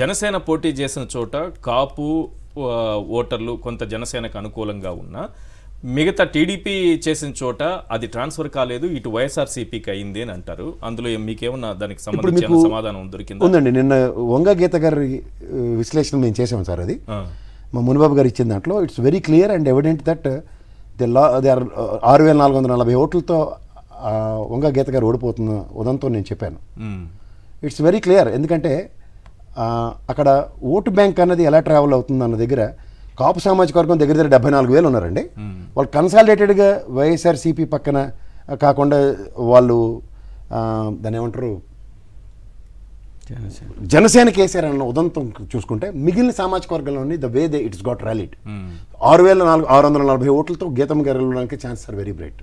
జనసేన పోటీ చేసిన చోట కాపు ఓటర్లు కొంత జనసేనకు అనుకూలంగా ఉన్న మిగతా టీడీపీ చేసిన చోట అది ట్రాన్స్ఫర్ కాలేదు ఇటు వైఎస్ఆర్సీపీకి అయింది అని అంటారు. అందులో మీకేమన్నా దానికి సంబంధించిన సమాధానం దొరికిందా? ఉందండి నిన్న వంగ గీత గారి విశ్లేషణ మేము చేసాం సార్ అది. మా మునిబాబు గారు ఇచ్చిన దాంట్లో it's very clear and evident that the law they are ఆరు వేల నాలుగు వందల నలభై ఓట్లతో వంగ గీత గారు ఓడిపోతున్న ఉదంతో నేను చెప్పాను. ఇట్స్ వెరీ క్లియర్ ఎందుకంటే అక్కడ ఓటు బ్యాంక్ అన్నది ఎలా ట్రావెల్ అవుతుంది అన్న దగ్గర కాపు సామాజిక వర్గం దగ్గర దగ్గర డెబ్బై నాలుగు వేలు ఉన్నారండి. వాళ్ళు కన్సాలిడేటెడ్గా వైఎస్ఆర్సీపీ పక్కన కాకుండా వాళ్ళు ఆ, దాన్ని ఏమంటారు? జనసేనకి వేసారన్న ఉదంతం చూసుకుంటే మిగిలిన సామాజిక వర్గంలోని the way they it's got rallied ఆరు వేల నాలుగు ఆరు వందల నలభై ఓట్లతో గీతం గారు వెళ్ళడానికి ఛాన్స్ ఆర్ వెరీ బ్రైట్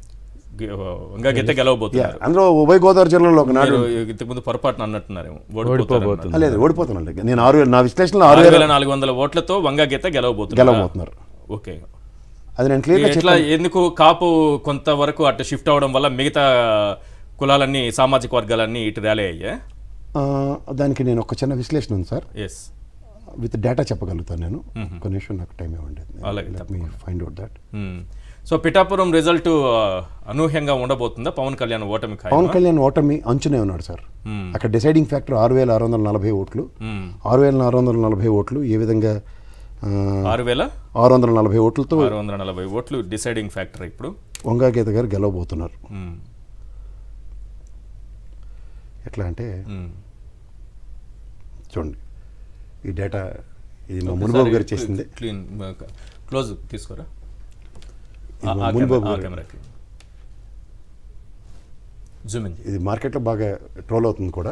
ఇంకా గెత్త గెలవబోతున్నారు. అందులో ఉభయ గోదావరి జిల్లాలో ఒక నాడు మీరు ఇంతకుముందు పొరపాటున అన్నట్టున్నారేమో ఓడిపోతారు లేదు ఓడిపోతున్నాడు నేను ఆరు నా విశ్లేషణలో ఆరు వేల నాలుగు వందల ఓట్లతో వంగ గీత గెలవబోతున్నారు? గెలవబోతున్నారు. ఓకే. అది నేను క్లియర్గా ఎట్లా ఎందుకు కాపు కొంతవరకు అటు షిఫ్ట్ అవడం వల్ల మిగతా కులాలన్నీ సామాజిక వర్గాలన్నీ ఇటు ర్యాలీ అయ్యా ఆ, దానికి నేను ఒక చిన్న విశ్లేషణ ఉంది సార్. ఎస్ విత్ డేటా చెప్పగలుగుతాను నేను. నిమిషం నాకు టైం ఇవ్వండి. Find out that so Pithapuram result అనూహ్యంగా ఉండబోతుందా? పవన్ కళ్యాణ్ ఓటమి పవన్ కళ్యాణ్ ఓటమి అంచునే ఉన్నాడు సార్. అక్కడ డిసైడింగ్ ఫ్యాక్టర్ ఆరు వేల ఆరు వందల నలభై ఓట్లు. ఆరు వేల ఆరు వందల నలభై ఓట్లు ఏ విధంగా ఆరు వేల ఆరు వందల నలభై ఓట్లతో ఆరు వందల నలభై ఓట్లు డిసైడింగ్ ఫ్యాక్టర్ ఇప్పుడు. వంగా గీత గారు గెలవబోతున్నారు. ఎట్లా అంటే. చూడండి ఈ డేటా ఇది మా మునిబాబు గారు చేసింది. క్లీన్ క్లోజ్ తీసుకోరా ఇది మా మునిబాబు గారు కెమెరాకి జూమ్ ఇన్. ఇది మార్కెట్లో బాగా ట్రోల్ అవుతుంది కూడా.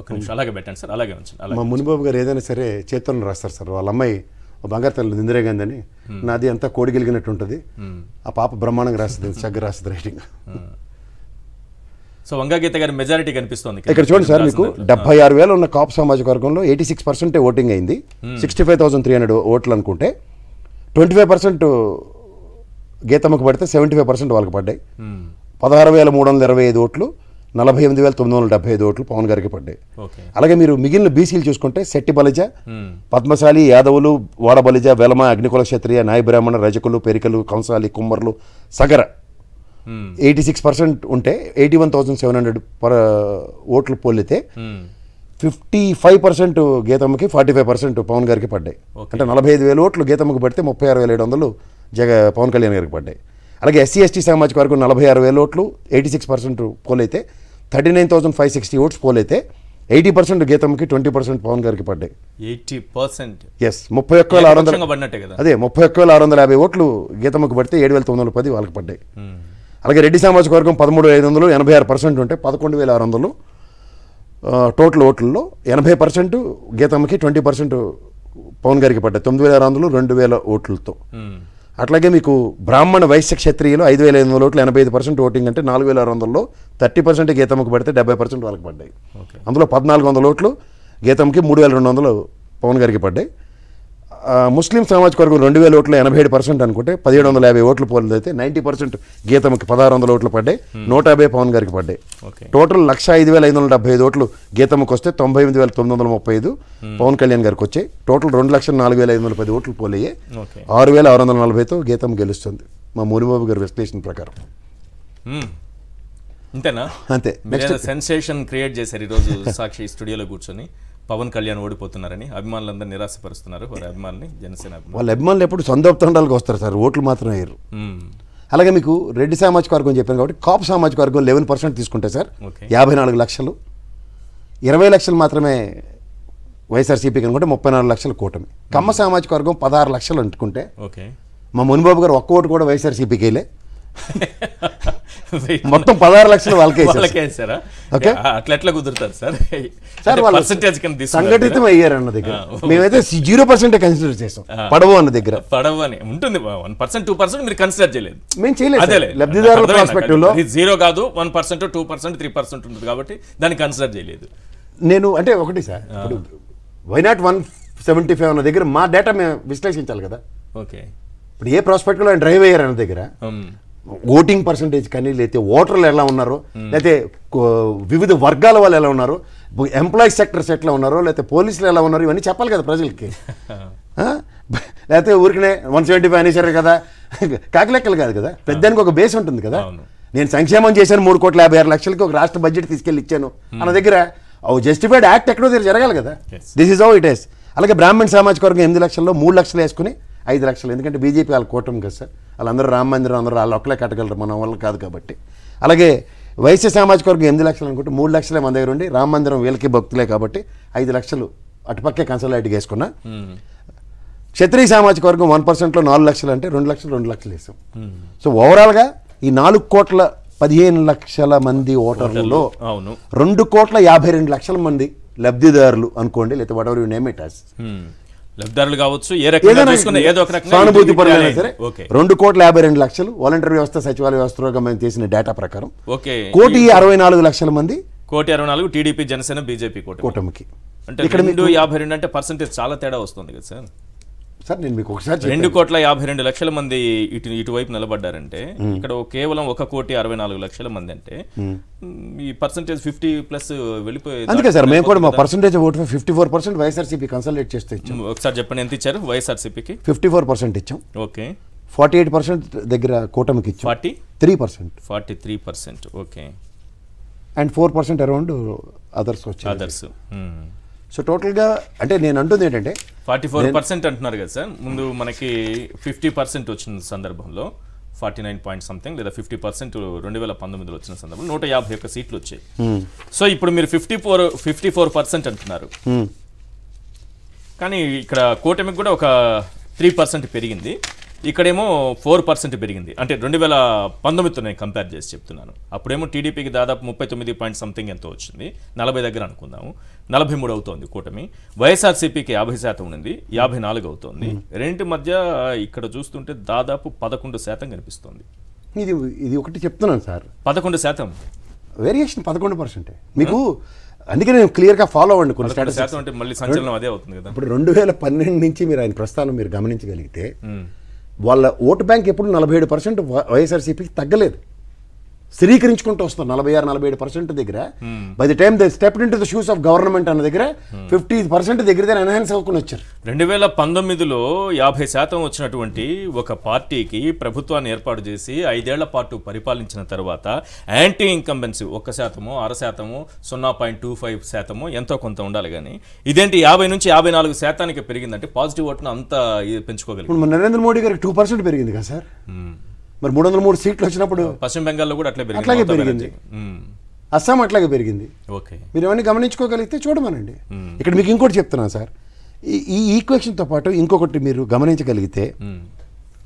ఒక నిమిషం అలాగే పెట్టండి సార్ అలాగే ఉంచండి అలాగే మా మునిబాబు గారు ఏదైనా సరే చేతులను రాస్తారు సార్. వాళ్ళ అమ్మాయి బంగారు తల్లి ఇందిరా గాంధీ నాది అంతా కోడి గెలిగినట్టు ఉంటుంది ఆ పాప బ్రహ్మాండంగా రాస్తుంది చక్కగా రాస్తుంది రైటింగ్ సో వంగా గీత గారి మెజారిటీ కనిపిస్తోంది ఇక్కడ. చూడండి సార్ మీకు డెబ్బై ఆరు వేలు ఉన్న కాపు సామాజిక వర్గంలో ఎయిటీ సిక్స్ పర్సెంటే ఓటింగ్ అయింది. Sixty five thousand three hundred ఓట్లు అనుకుంటే ట్వంటీ ఫైవ్ పర్సెంట్ గీతమ్మకు పడితే సెవెంటీ ఫైవ్ పర్సెంట్ వాళ్ళకి పడ్డాయి. మ్మ్. పదహారు వేల మూడు వందల ఇరవై ఐదు ఓట్లు నలభై ఎనిమిది వేల తొమ్మిది వందల డెబ్బై ఐదు ఓట్లు పవన్ గారికి పడ్డాయి. అలాగే మీరు మిగిలిన బీసీలు చూసుకుంటే శెట్టి బలిజ మ్మ్. పద్మశాలి యాదవులు వాడబలిజ వెలమ అగ్నికుల క్షత్రియ నాయ బ్రాహ్మణ రజకులు పెరికలు కంసాలి కుమ్మర్లు సగర. ఎయిటీ సిక్స్ పర్సెంట్ ఉంటే eighty one thousand seven hundred per ఓట్లు పోలితే మ్మ్. ఫిఫ్టీ ఫైవ్ పర్సెంట్ గీతమ్మకి ఫార్టీ ఫైవ్ పర్సెంట్ పవన్ గారికి పడ్డాయి. అంటే నలభై ఐదు వేల ఓట్లు గీతమ్మకి పడితే ముప్పై ఆరు వేల ఏడు వందలు జగ పవన్ కళ్యాణ్ గారికి పడ్డాయి. అలాగే ఎస్సీ ఎస్టీ సామాజిక వర్గం నలభై ఆరు వేల ఓట్లు eighty six percent పోలైతే thirty nine thousand five sixty votes పోలైతే eighty percent గీతమ్మకి ట్వంటీ పర్సెంట్ పవన్ గారికి పడ్డాయి. Eighty percent? ఎస్ ముప్పై ఒక్క వేల ఆరు వందల అదే ముప్పై ఒక్క వేల ఆరు వందల యాభై ఓట్లు గీతమ్మకు పడితే ఏడు వేల తొమ్మిది వందల పది వాళ్ళకి పడ్డాయి. మ్మ్. అలాగే రెడ్డి సామాజిక వర్గం పదమూడు ఐదు వందలు ఎనభై ఆరు పర్సెంట్ ఉంటే పదకొండు వేల ఆరు వందలు. టోటల్ ఓట్లలో ఎనభై పర్సెంట్ గీతమ్మకి ట్వంటీ పర్సెంట్ పవన్ గారికి పడ్డాయి. తొమ్మిది వేల ఆరు వందలు రెండు వేల ఓట్లతో. అట్లాగే మీకు బ్రాహ్మణ వైశ్య క్షత్రియులు ఐదు వేల ఐదు వందల ఓట్లు ఎనభై ఐదు పర్సెంట్ ఓటింగ్ అంటే నాలుగు వేల ఆరు వందల్లో థర్టీ పర్సెంట్ గీతమ్మకి పడితే డెబ్బై పర్సెంట్ వాళ్ళకి పడ్డాయి. అందులో పద్నాలుగు వందల ఓట్లు గీతంకి మూడు వేల రెండు వందలు పవన్ గారికి పడ్డాయి. ముస్లిం సామాజిక వర్గం రెండు వేల ఓట్లు ఎనభై ఏడు పర్సెంట్ అనుకుంటే పదిహేడు వందల యాభై ఓట్లు పోలైతే నైంటీ పర్సెంట్ గీతమ్మకి పదహారు వందల ఓట్లు పడ్డాయి నూట యాభై పవన్ గారికి పడ్డాయి. టోటల్ లక్ష ఐదు వేల ఐదు వందల డెబ్బై ఐదు ఓట్లు గీతమ్మకి వస్తే తొంభై ఎనిమిది వేల తొమ్మిది వందల ముప్పై ఐదు పవన్ కళ్యాణ్ గారికి వచ్చాయి. టోటల్ రెండు లక్షల నాలుగు వేల ఐదు వందల పది ఓట్లు పోలయ్యాయి ఓకే. ఆరు వేల ఆరు వందల నలభైతో గీతం గెలుస్తుంది. మా మునిబాబు గారి విశ్లేషణ ప్రకారం. మ్మ్. ఇంతేనా? అంతే. సెన్సేషన్ క్రియేట్ చేశారు ఈరోజు సాక్షి స్టూడియోలో కూర్చొని. పవన్ కళ్యాణ్ ఓడిపోతున్నారని అభిమానులందరూ నిరాశపరుస్తున్నారు. వారి అభిమానుల్ని జనసేన వాళ్ళ అభిమానులు ఎప్పుడు సొంతోప్తండాలకు వస్తారు సార్. ఓట్లు మాత్రం వేయరు. అలాగే మీకు రెడ్డి సామాజిక వర్గం చెప్పాను కాబట్టి కాపు సామాజిక వర్గం లెవెన్ పర్సెంట్ తీసుకుంటే సార్. యాభై నాలుగు లక్షలు. ఇరవై లక్షలు మాత్రమే వైఎస్ఆర్సీపీకి అనుకుంటే ముప్పై నాలుగు లక్షలు కూటమి. కమ్మ సామాజిక వర్గం పదహారు లక్షలు అనుకుంటే ఓకే. మా మునిబాబు గారు ఒక్క ఓటు కూడా వైఎస్ఆర్సీపీకి వెళ్ళే మొత్తం పదహారు లక్షలు వాళ్ళకే. వాళ్ళకే వేసారా ఓకే. అట్లా ఎట్లా కుదురుతారు సార్? సార్ వాళ్ళు పర్సంటేజ్ కింద సంఘటితం అయ్యారు అన్న దగ్గర మేమైతే జీరో పర్సెంట్ కన్సిడర్ చేస్తాం పడవు అన్న దగ్గర. పడవ అని. ఉంటుంది వన్ పర్సెంట్ టూ పర్సెంట్ మీరు కన్సిడర్ చేయలేదు. మేము చేయలేదు సార్. లబ్ధిదారుల ప్రాస్పెక్టివ్లో జీరో కాదు one percent two percent three percent ఉంటుంది కాబట్టి దాన్ని కన్సిడర్ చేయలేదు. నేను అంటే ఒకటి సార్ ఇప్పుడు వైనాట్ వన్ సెవెంటీ ఫైవ్ అన్న దగ్గర మా డేటా మేము విశ్లేషించాలి కదా. ఓకే. ఇప్పుడు ఏ ప్రాస్పెక్ట్లో ఆయన డ్రైవ్ అయ్యారు అన్న దగ్గర ఓటింగ్ పర్సంటేజ్ కానీ లేకపోతే ఓటర్లు ఎలా ఉన్నారో లేకపోతే వివిధ వర్గాల వాళ్ళు ఎలా ఉన్నారో ఎంప్లాయీస్ సెక్టర్స్ ఎట్లా ఉన్నారో లేకపోతే పోలీసులు ఎలా ఉన్నారో ఇవన్నీ చెప్పాలి కదా ప్రజలకి? లేకపోతే ఊరికనే వన్ సెవెంటీ ఫైవ్ అనేసారు కదా. కాకలెక్కలు కాదు కదా. పెద్దానికి ఒక బేస్ ఉంటుంది కదా. నేను సంక్షేమం చేశాను మూడు కోట్ల యాభై ఆరు లక్షలకి ఒక రాష్ట్ర బడ్జెట్ తీసుకెళ్ళి ఇచ్చాను. అన్న దగ్గర ఓ జస్టిఫైడ్ యాక్ట్ ఎక్కడో దగ్గర జరగాలి కదా. This is how it is అలాగే బ్రాహ్మణ్ సామాజిక వర్గం ఎనిమిది లక్షల్లో మూడు లక్షలు వేసుకుని ఐదు లక్షలు. ఎందుకంటే బీజేపీ వాళ్ళ కూటమి కదా సార్. వాళ్ళందరూ రామ మందిరం అందరూ వాళ్ళు ఒక్కలే కట్టగలరు. మన వల్ల కాదు కాబట్టి. అలాగే వైశ్య సామాజిక వర్గం ఎనిమిది లక్షలు అనుకుంటే మూడు లక్షలే మన దగ్గర ఉండి రామ మందిరం వీళ్ళకి భక్తులే కాబట్టి ఐదు లక్షలు అటుపక్కే కన్సల్టేట్కి వేసుకున్నా క్షత్రియ సామాజిక వర్గం వన్ పర్సెంట్లో నాలుగు లక్షలు అంటే రెండు లక్షలు రెండు లక్షలు వేసాం. సో ఓవరాల్గా ఈ నాలుగు కోట్ల పదిహేను లక్షల మంది ఓటర్లలో అవును. రెండు కోట్ల యాభై రెండు లక్షల మంది లబ్ధిదారులు అనుకోండి లేదా whatever you name it as లబ్ధిదారులు కావచ్చు ఏ రకంగా ఏదైనా చూసుకున్నా ఏదో ఒక రకంగా సానుభూతి. సరే రెండు కోట్ల యాభై రెండు లక్షలు వాలంటీర్ వ్యవస్థ సచివాలయ వ్యవస్థలో మేము చేసిన డేటా ప్రకారం ఓకే. కోటి అరవై నాలుగు లక్షల మంది కోటి అరవై నాలుగు టీడీపీ జనసేన బీజేపీ కోటి కూటమికి. అంటే రెండు యాభై రెండు అంటే పర్సెంటేజ్ చాలా తేడా వస్తుంది కదా సార్? సార్ నేను మీకు ఒకసారి రెండు కోట్ల యాభై రెండు లక్షల మంది ఇటు ఇటువైపు నిలబడ్డారంటే ఇక్కడ కేవలం ఒక కోటి అరవై నాలుగు లక్షల మంది అంటే ఈ పర్సెంటేజ్ ఫిఫ్టీ ప్లస్ వెళ్ళిపోయి అందుకే సార్ మేము కూడా మా percentage vote fifty four percent YSRCP consolidate చేస్తే ఇచ్చాం. ఒకసారి చెప్పండి ఎంత ఇచ్చారు వైఎస్ఆర్సీపీకి? ఫిఫ్టీ ఫోర్ పర్సెంట్ ఇచ్చాం. ఓకే. ఫార్టీ ఎయిట్ పర్సెంట్ దగ్గర కూటమికి ఇచ్చాం. Forty? Three percent forty three percent okay. And four percent around others వచ్చాయి. అదర్స్ సో టోటల్గా అంటే నేను అంటుంది ఏంటంటే ఫార్టీ ఫోర్ పర్సెంట్ అంటున్నారు కదా సార్. ముందు మనకి ఫిఫ్టీ పర్సెంట్ వచ్చిన సందర్భంలో ఫార్టీ నైన్ పాయింట్ సంథింగ్ లేదా ఫిఫ్టీ పర్సెంట్ రెండు వేల పంతొమ్మిదిలో వచ్చిన సందర్భంలో నూట యాభై ఒక్క సీట్లు వచ్చాయి. సో ఇప్పుడు మీరు fifty four fifty four percent అంటున్నారు. కానీ ఇక్కడ కూటమికి కూడా ఒక త్రీ పర్సెంట్ పెరిగింది. ఇక్కడేమో ఫోర్ పర్సెంట్ పెరిగింది. అంటే రెండు వేల పంతొమ్మిదితో నేను కంపేర్ చేసి చెప్తున్నాను. అప్పుడేమో టీడీపీకి దాదాపు ముప్పై తొమ్మిది పాయింట్ సంథింగ్ ఎంతో వచ్చింది. నలభై దగ్గర అనుకుందాము. నలభై మూడు అవుతోంది కూటమి. వైఎస్ఆర్సీపీకి యాభై శాతం ఉంది యాభై నాలుగు అవుతోంది. రెండింటి మధ్య ఇక్కడ చూస్తుంటే దాదాపు పదకొండు శాతం కనిపిస్తోంది. ఇది ఇది ఒకటి చెప్తున్నాను సార్. పదకొండు శాతం. వేరియేషన్ పదకొండు పర్సెంటే. మీకు అందుకే నేను క్లియర్గా ఫాలో అవ్వండి కొన్ని స్టాటస్ శాతం అంటే మళ్ళీ సంచలనం అదే అవుతుంది కదా. ఇప్పుడు రెండు వేల పన్నెండు నుంచి మీరు ఆయన ప్రస్థానం మీరు గమనించగలిగితే వాళ్ళ ఓటు బ్యాంక్ ఎప్పుడు నలభై ఏడు పర్సెంట్ వైఎస్ఆర్సీపీకి తగ్గలేదు. స్థిరీకరించుకుంటూ వస్తాం నలభై ఆరు నలభై ఏడు పర్సెంట్ దగ్గర. By the time the step in to the shoes of government అన్న దగ్గర ఫిఫ్టీ పర్సెంట్ దగ్గర ఎన్హాన్స్ అవ్వకుండా వచ్చారు. రెండు వేల పంతొమ్మిదిలో యాభై శాతం వచ్చినటువంటి ఒక పార్టీకి ప్రభుత్వాన్ని ఏర్పాటు చేసి ఐదేళ్ళ పాటు పరిపాలించిన తర్వాత యాంటీ ఇన్కంబెన్సీ ఒక్క శాతము అర శాతము సున్నా పాయింట్ టూ ఫైవ్ శాతము ఎంతో కొంత ఉండాలి కానీ ఇదేంటి యాభై నుంచి యాభై నాలుగు శాతానికి పెరిగిందంటే పాజిటివ్ ఓటును అంత పెంచుకోగలిగింది నరేంద్ర మోడీ గారికి టూ పర్సెంట్ పెరిగింది కదా సార్? మరి మూడు వందల మూడు సీట్లు వచ్చినప్పుడు పశ్చిమ బెంగాల్లో కూడా అట్లే అట్లాగే పెరిగింది. అస్సాం అట్లాగే పెరిగింది. ఓకే. మీరు ఏమైనా గమనించుకోగలిగితే చూడమనండి. ఇక్కడ మీకు ఇంకోటి చెప్తున్నాను సార్. ఈ ఈక్వేషన్తో పాటు ఇంకొకటి మీరు గమనించగలిగితే.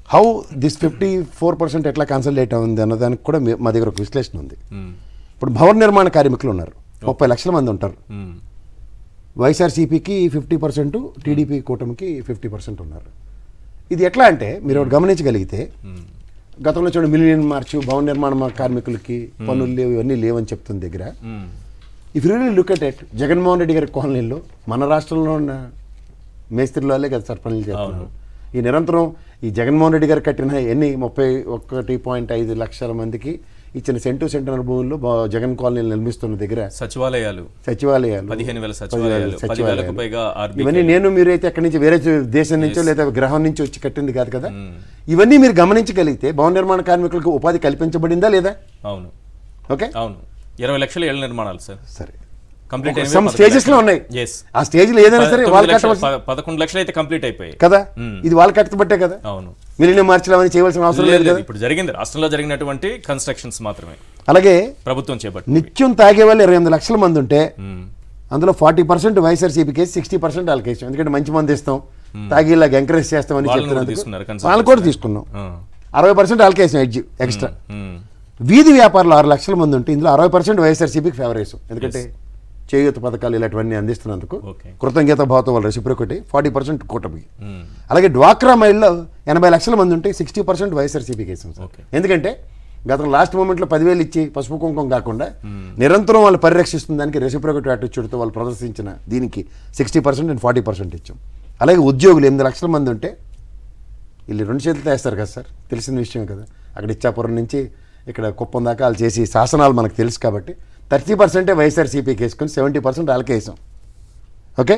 How this fifty four percent ఎట్లా కన్సల్టేట్ ఉంది అన్నదానికి కూడా మీ- దగ్గర ఒక విశ్లేషణ ఉంది. ఇప్పుడు భవన నిర్మాణ కార్మికులు ఉన్నారు. ముప్పై లక్షల మంది ఉంటారు. వైఎస్ఆర్సీపీకి ఫిఫ్టీ పర్సెంట్ టీడీపీ కూటమికి ఫిఫ్టీ పర్సెంట్ ఉన్నారు. ఇది ఎట్లా అంటే మీరు ఒకటి గమనించగలిగితే గతంలో చూడండి మిలియన్ మార్చు భవన నిర్మాణ కార్మికులకి పనులు లేవు ఇవన్నీ లేవని చెప్తున్న దగ్గర. If really look at at Jaganmohan Reddy గారి కాలనీలో మన రాష్ట్రంలో ఉన్న మేస్త్రిలోనే కదా సార్ పనులు చేస్తున్నారు. ఈ నిరంతరం ఈ జగన్మోహన్ రెడ్డి గారు కట్టిన ఎన్ని ముప్పై ఒకటి పాయింట్ ఐదు లక్షల మందికి ఇచ్చిన సెంటు సెంటున్నర భూముల్లో జగన్ కాలనీలు నిర్మిస్తున్న దగ్గర సచివాలయాలు. సచివాలయాలు పదిహేను వేల సచివాలయాలు. ఇవన్నీ నేను మీరైతే ఎక్కడి నుంచి వేరే దేశం నుంచో లేదా గ్రహం నుంచి వచ్చి కట్టింది కాదు కదా? ఇవన్నీ మీరు గమనించగలిగితే భవన నిర్మాణ కార్మికులకు ఉపాధి కల్పించబడిందా లేదా? అవును. ఓకే? అవును. ఇరవై లక్షల ఇళ్ళ నిర్మాణాలు సార్. సరే. కంప్లీట్ stages లో ఉన్నాయి. ఆ స్టేజ్లో ఏదైనా సరే వాళ్ళు పదకొండు లక్షలు అయితే కంప్లీట్ అయిపోయాయి. కదా? ఇది వాళ్ళు కట్టబట్టే కదా? అవును. మిలియన్ మార్చడం చేయవలసిన అవసరం లేదు, కదా? ఇప్పుడు జరిగింది. రాష్ట్రంలో జరిగినటువంటి కన్స్ట్రక్షన్స్ మాత్రమే. అలాగే ప్రభుత్వం చేపట్టి నిత్యం తాగే వాళ్ళు ఇరవై ఎనిమిది లక్షల మంది ఉంటే అందులో ఫార్టీ పర్సెంట్ వైఎస్ఆర్సీపీకి సిక్స్టీ పర్సెంట్ వాళ్ళకి ఎందుకంటే మంచి మంది ఇస్తాం తాగి ఇలాగ ఎంకరేజ్ చేస్తామని చెప్తున్నారు వాళ్ళు కూడా తీసుకున్నాం. అరవై పర్సెంట్ వాళ్ళకి వేసాం ఎడ్జ్ ఎక్స్ట్రా. వీధి వ్యాపారులు ఆరు లక్షల మంది ఉంటే ఇందులో అరవై పర్సెంట్ వైఎస్ఆర్సీపీకి ఫేవర్ వేసాం ఎందుకంటే చేయూత పథకాలు ఇలాంటివన్నీ అందిస్తున్నందుకు కృతజ్ఞత భావతో వాళ్ళు రెసిప్రొకటి ఫార్టీ పర్సెంట్ కూటమికి మ్మ్. అలాగే డ్వాక్రా మైల్లో ఎనభై లక్షల మంది ఉంటే సిక్స్టీ పర్సెంట్ వైఎస్ఆర్సీపీకి వేసాం సార్. ఎందుకంటే గత లాస్ట్ మూమెంట్లో పదివేలు ఇచ్చి పసుపు కుంకుమ కాకుండా నిరంతరం వాళ్ళు పరిరక్షిస్తున్న దానికి రెసిప్రొకటి యాటిట్యూడ్తో వాళ్ళు ప్రదర్శించిన దీనికి sixty percent and forty percent ఇచ్చాం. అలాగే ఉద్యోగులు ఎనిమిది లక్షల మంది ఉంటే వీళ్ళు రెండు చేతులతో వేస్తారు కదా సార్. తెలిసిన విషయం కదా. అక్కడ ఇచ్చాపురం నుంచి ఇక్కడ కుప్పం దాకా వాళ్ళు చేసి శాసనాలు మనకు తెలుసు కాబట్టి థర్టీ పర్సెంటే వైఎస్ఆర్సీపీకి వేసుకొని సెవెంటీ పర్సెంట్ వాళ్ళకే వేసాం. ఓకే?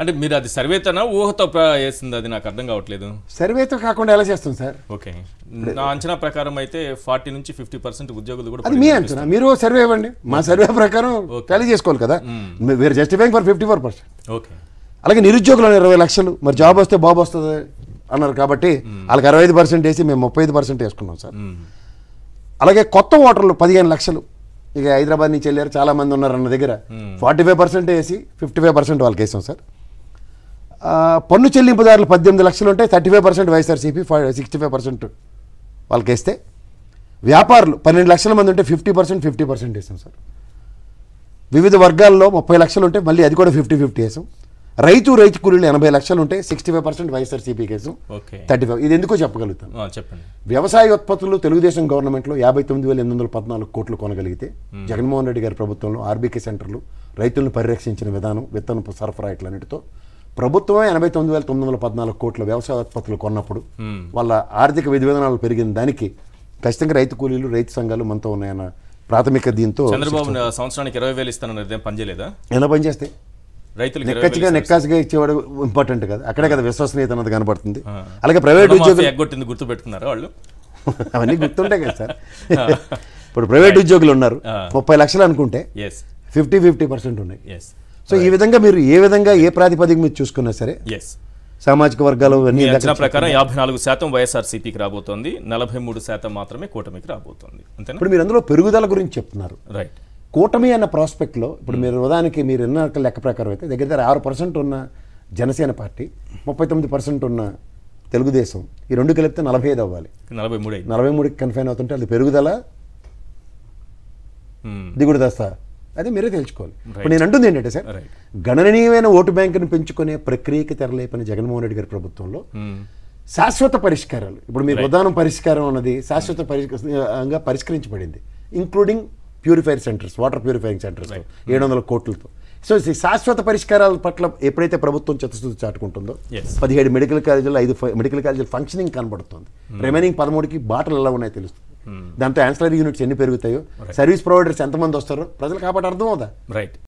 అంటే మీరు అది సర్వేతోనా ఊహతో వేసింది అది నాకు అర్థం కావట్లేదు. సర్వేతో కాకుండా ఎలా చేస్తాం సార్? ఓకే. నా అంచనా ప్రకారం అయితే ఫార్టీ నుంచి ఫిఫ్టీ పర్సెంట్ ఉద్యోగులు కూడా అది మీ అంచనా. మీరు సర్వే ఇవ్వండి. మా సర్వే ప్రకారం టాలీ చేసుకోవాలి కదా. Where justifying for fifty four percent okay. అలాగే నిరుద్యోగులు ఇరవై లక్షలు. మరి జాబ్ వస్తే బాబు వస్తుంది అన్నారు కాబట్టి వాళ్ళకి అరవై ఐదు పర్సెంట్ వేసి మేము ముప్పై ఐదు పర్సెంట్ వేసుకున్నాం సార్. అలాగే కొత్త ఓటర్లు పదిహేను లక్షలు. ఇక హైదరాబాద్ నుంచి వెళ్ళారు చాలా మంది ఉన్నారు అన్న దగ్గర. ఫార్టీ ఫైవ్ పర్సెంట్ వేసి ఫిఫ్టీ ఫైవ్ పర్సెంట్ వాళ్ళకి వేసాం సార్. పన్ను చెల్లింపుదారులు పద్దెనిమిది లక్షలు ఉంటే thirty five percent YSRCP sixty five percent వాళ్ళకి వేస్తే వ్యాపారులు పన్నెండు లక్షల మంది ఉంటే ఫిఫ్టీ పర్సెంట్ ఫిఫ్టీ పర్సెంట్ వేసాం సార్. వివిధ వర్గాల్లో ముప్పై లక్షలు ఉంటే మళ్ళీ అది కూడా ఫిఫ్టీ ఫిఫ్టీ వేసాం. రైతు రైతు కూలీలు ఎనభై లక్షలు ఉంటే సిక్స్టీ ఫైవ్ పర్సెంట్ వైఎస్ఆర్సీపీకి వేసాం ఓకే. థర్టీ ఫైవ్ ఇది ఎందుకో చెప్పగలుగుతాం? ఆ, చెప్పండి. వ్యవసాయ ఉత్పత్తులు తెలుగుదేశం గవర్నమెంట్లో యాభై తొమ్మిది వేల ఎనిమిది వందల పద్నాలుగు కోట్లు కొనగలిగితే జగన్మోహన్ రెడ్డి గారి ప్రభుత్వంలో ఆర్బీకే సెంటర్లు రైతులను పరిరక్షించిన విధానం విత్తనపు సరఫరా ఇట్లన్నిటితో ప్రభుత్వమే ఎనభై తొమ్మిది వేల తొమ్మిది వందల పద్నాలుగు కోట్ల వ్యవసాయ ఉత్పత్తులు కొన్నప్పుడు వాళ్ళ ఆర్థిక విధి విధానాలు పెరిగిన దానికి ఖచ్చితంగా రైతు కూలీలు రైతు సంఘాలు మనతో ఉన్నాయన్న ప్రాథమిక దీంతో చంద్రబాబు సంవత్సరానికి ఇరవై వేలు ఇస్తానన్నది పనిచేయలేదా? ఎలా పనిచేస్తాయి నెక్కచ్చిగా వేలు నెక్కాసిగా ఇచ్చేవాడు ఇంపార్టెంట్ కదా. అక్కడే కదా విశ్వసనీయత అన్నది కనబడుతుంది. అలాగే ప్రైవేట్ ఉద్యోగులు ఎగ్గొట్టింది గుర్తు పెట్టుకున్నారా వాళ్ళు? అవన్నీ గుర్తుంటాయి కదా సార్. ఇప్పుడు ప్రైవేట్ ఉద్యోగులు ఉన్నారు. ముప్పై లక్షలు అనుకుంటే ఫిఫ్టీ ఫిఫ్టీ పర్సెంట్ ఉన్నాయి. సో ఈ విధంగా మీరు ఏ విధంగా ఏ ప్రాతిపదిక మీద చూసుకున్నా సరే సామాజిక వర్గాలు అంచనా ప్రకారం యాభై నాలుగు శాతం వైఎస్ఆర్సీపీకి రాబోతోంది నలభై మూడు శాతం మాత్రమే కూటమికి రాబోతోంది. అంతేనా? ఇప్పుడు మీరు అందులో పెరుగుదల గురించి చెప్తున్నారు. రైట్ కూటమి అన్న ప్రాస్పెక్ట్లో ఇప్పుడు మీరు ఉదాహరణకి మీరు ఎన్న లెక్క ప్రకారం అయితే దగ్గర దగ్గర ఆరు పర్సెంట్ ఉన్న జనసేన పార్టీ ముప్పై తొమ్మిది పర్సెంట్ ఉన్న తెలుగుదేశం ఈ రెండు కలిపితే నలభై ఐదు అవ్వాలి నలభై మూడు నలభై మూడుకి కన్ఫైన్ అవుతుంటే అది పెరుగుదల Hmm. దిగుడు దస్తా అది మీరే తెలుసుకోవాలి ఇప్పుడు నేను అంటుంది ఏంటంటే సార్. గణనీయమైన ఓటు బ్యాంకును పెంచుకునే ప్రక్రియకి తెరలేపని జగన్మోహన్ రెడ్డి గారి ప్రభుత్వంలో Hmm. శాశ్వత పరిష్కారాలు ఇప్పుడు మీరు ఉదాహరణ పరిష్కారం అన్నది శాశ్వత పరిష్కారంగా పరిష్కరించబడింది including purifier centres water purifying centres ఏడు వందల కోట్లతో. సో ఈ శాశ్వత పరిష్కారాల పట్ల ఎప్పుడైతే ప్రభుత్వం చిత్తశుద్ధి చాటుకుంటుందో. పదిహేడు మెడికల్ కాలేజీలు ఐదు మెడికల్ కాలేజీలు ఫంక్షనింగ్ కనబడుతుంది. రిమైనింగ్ పదమూడుకి బాటలు ఎలా ఉన్నాయో తెలుస్తుంది. దాంతో యాన్సలరీ యూనిట్స్ ఎన్ని పెరుగుతాయో సర్వీస్ ప్రొవైడర్స్ ఎంతమంది వస్తారో ప్రజలకు కాబట్టి అర్థం అవుదా రైట్